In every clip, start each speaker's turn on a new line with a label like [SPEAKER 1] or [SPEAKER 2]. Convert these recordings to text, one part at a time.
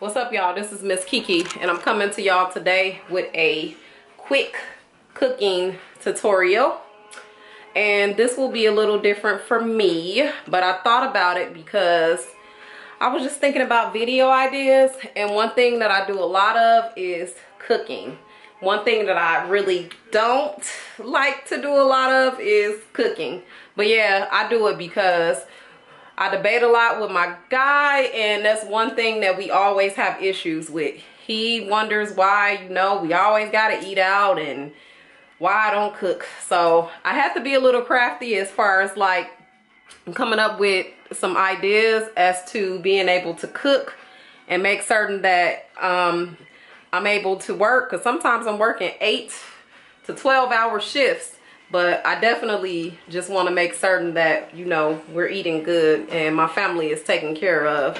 [SPEAKER 1] What's up y'all? This is Miss Keke and I'm coming to y'all today with a quick cooking tutorial. And this will be a little different for me, but I thought about it because I was just thinking about video ideas and one thing that I do a lot of is cooking. One thing that I really don't like to do a lot of is cooking. But yeah, I do it because I debate a lot with my guy and that's one thing that we always have issues with. He wonders why, you know, we always got to eat out and why I don't cook. So I have to be a little crafty as far as like coming up with some ideas as to being able to cook and make certain that um, I'm able to work because sometimes I'm working 8 to 12 hour shifts but I definitely just want to make certain that you know we're eating good and my family is taken care of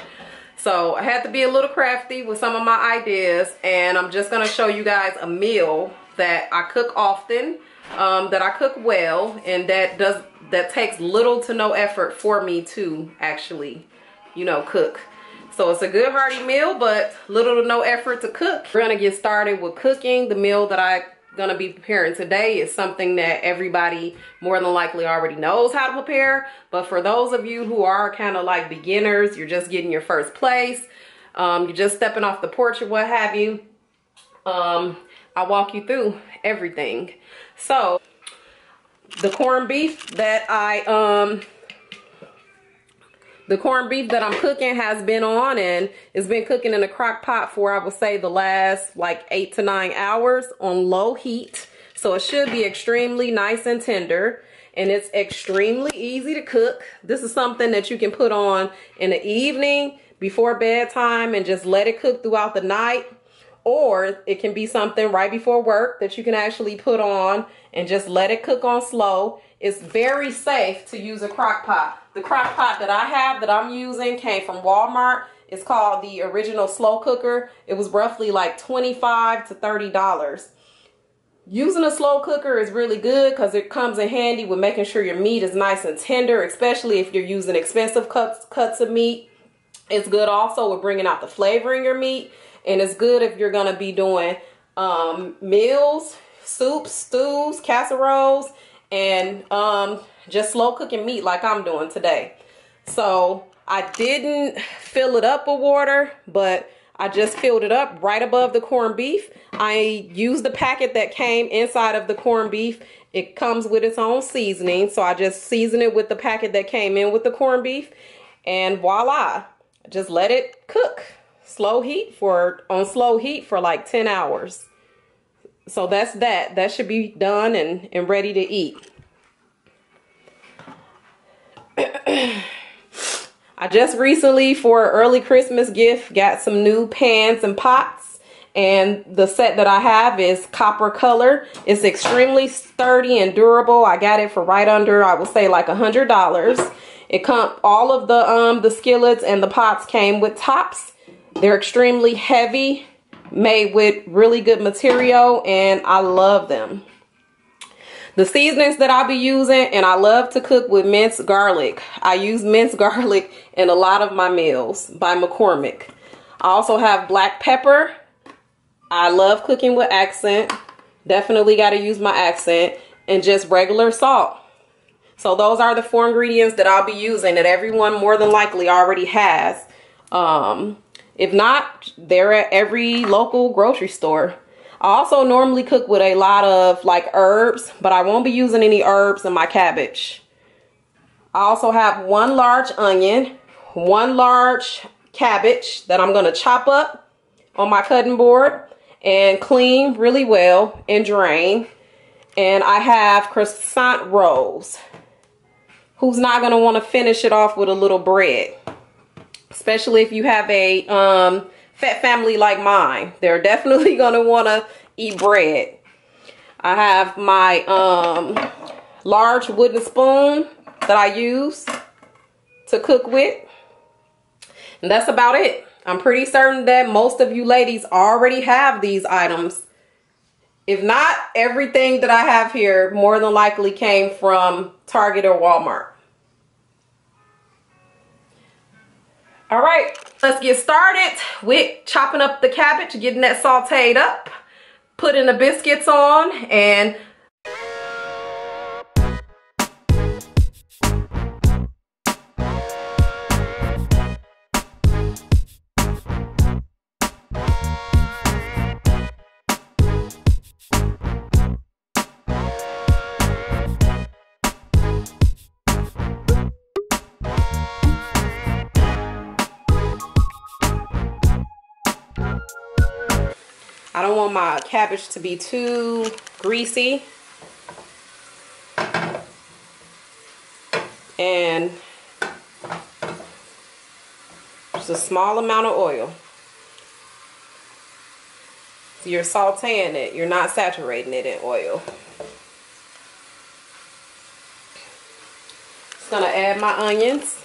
[SPEAKER 1] so I had to be a little crafty with some of my ideas and I'm just going to show you guys a meal that I cook often um, that I cook well and that does that takes little to no effort for me to actually you know cook so it's a good hearty meal, but little to no effort to cook. We're gonna get started with cooking. The meal that I gonna be preparing today is something that everybody more than likely already knows how to prepare. But for those of you who are kind of like beginners, you're just getting your first place, um, you're just stepping off the porch or what have you, um, I'll walk you through everything. So the corned beef that I um the corned beef that I'm cooking has been on and it's been cooking in a crock pot for I would say the last like eight to nine hours on low heat. So it should be extremely nice and tender and it's extremely easy to cook. This is something that you can put on in the evening before bedtime and just let it cook throughout the night. Or it can be something right before work that you can actually put on and just let it cook on slow. It's very safe to use a crock pot. The crock pot that I have that I'm using came from Walmart. It's called the original slow cooker. It was roughly like 25 to $30. Using a slow cooker is really good because it comes in handy with making sure your meat is nice and tender, especially if you're using expensive cuts, cuts of meat. It's good also with bringing out the flavor in your meat. And it's good if you're going to be doing um, meals, soups, stews, casseroles, and um, just slow cooking meat like I'm doing today. So I didn't fill it up with water, but I just filled it up right above the corned beef. I used the packet that came inside of the corned beef. It comes with its own seasoning. So I just season it with the packet that came in with the corned beef. And voila, just let it cook. Slow heat for, on slow heat for like 10 hours. So that's that. That should be done and, and ready to eat. I just recently, for early Christmas gift, got some new pans and pots. And the set that I have is copper color. It's extremely sturdy and durable. I got it for right under, I would say like a hundred dollars. It come all of the um the skillets and the pots came with tops. They're extremely heavy, made with really good material, and I love them. The seasonings that I'll be using, and I love to cook with minced garlic. I use minced garlic in a lot of my meals by McCormick. I also have black pepper. I love cooking with accent. Definitely got to use my accent. And just regular salt. So those are the four ingredients that I'll be using that everyone more than likely already has. Um, if not, they're at every local grocery store. I also normally cook with a lot of like herbs, but I won't be using any herbs in my cabbage. I also have one large onion, one large cabbage that I'm going to chop up on my cutting board and clean really well and drain. And I have croissant rolls. Who's not going to want to finish it off with a little bread? Especially if you have a um, fat family like mine. They're definitely going to want to eat bread. I have my um, large wooden spoon that I use to cook with. And that's about it. I'm pretty certain that most of you ladies already have these items. If not, everything that I have here more than likely came from Target or Walmart. All right, let's get started with chopping up the cabbage, getting that sauteed up, putting the biscuits on, and I don't want my cabbage to be too greasy. And just a small amount of oil. So you're sauteing it, you're not saturating it in oil. Just gonna add my onions.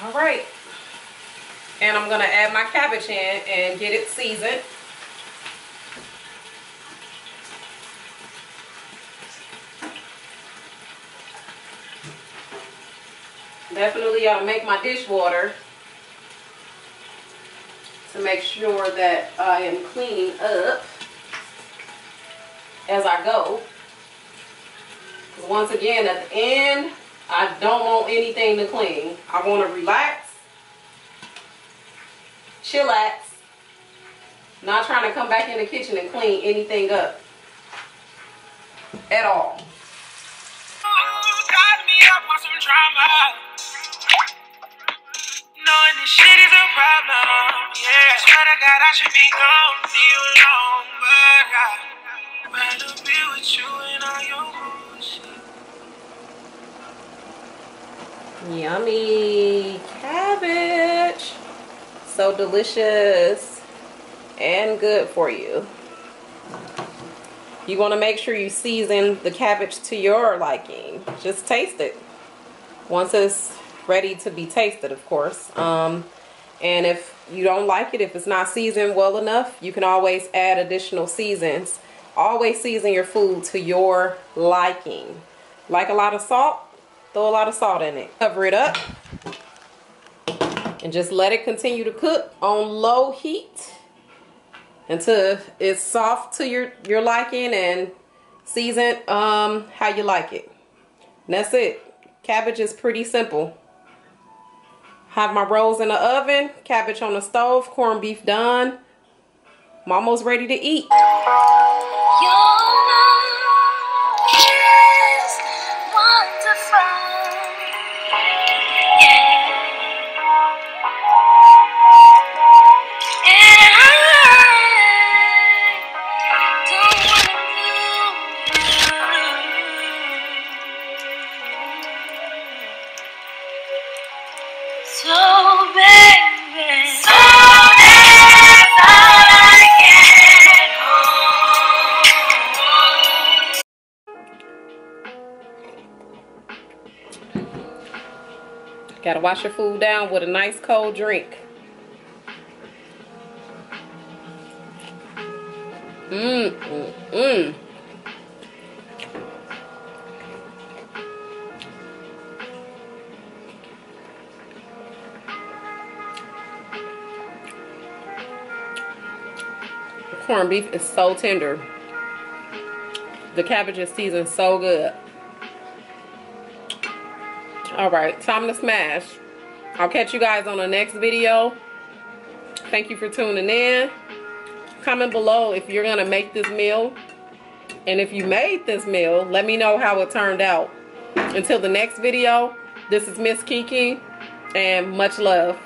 [SPEAKER 1] All right. And I'm going to add my cabbage in and get it seasoned. Definitely to make my dishwater to make sure that I am cleaning up as I go. Once again, at the end, I don't want anything to clean. I want to relax, chillax, not trying to come back in the kitchen and clean anything up at all.
[SPEAKER 2] Oh, Knowing this shit is a problem, yeah. Swear to God, I should be gone, leave you alone, but I'd rather be with you and all your bullshit.
[SPEAKER 1] Yummy cabbage. So delicious and good for you. You want to make sure you season the cabbage to your liking. Just taste it. Once it's ready to be tasted, of course. Um, and if you don't like it, if it's not seasoned well enough, you can always add additional seasons. Always season your food to your liking. Like a lot of salt? Throw a lot of salt in it. Cover it up. And just let it continue to cook on low heat until it's soft to your, your liking and seasoned um, how you like it. And that's it. Cabbage is pretty simple. Have my rolls in the oven, cabbage on the stove, corned beef done. I'm almost ready to eat. Gotta wash your food down with a nice cold drink. Mmm, mmm, mmm. Corned beef is so tender. The cabbage is seasoned so good. All right, time to smash. I'll catch you guys on the next video. Thank you for tuning in. Comment below if you're gonna make this meal And if you made this meal, let me know how it turned out. Until the next video, this is Miss Keke, and much love.